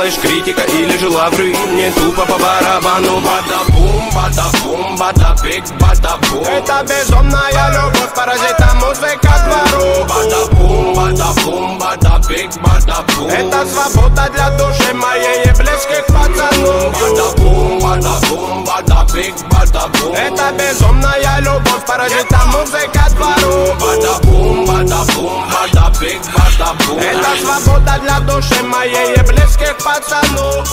делаешь критика или же лавры Мне тупо по барабану. Бада-бум, бада-бум, бада-биг, бада-бум. Это безумная любовь, паразита музыка двору. Бада-бум, бада-бум, бада-биг, бада-бум. Это свобода для души моей и близких пацанов Бада-бум, бада-бум, бада-биг, бада-бум. Это безумная любовь, паразита музыка двору Это свобода для души моей и близких пацанов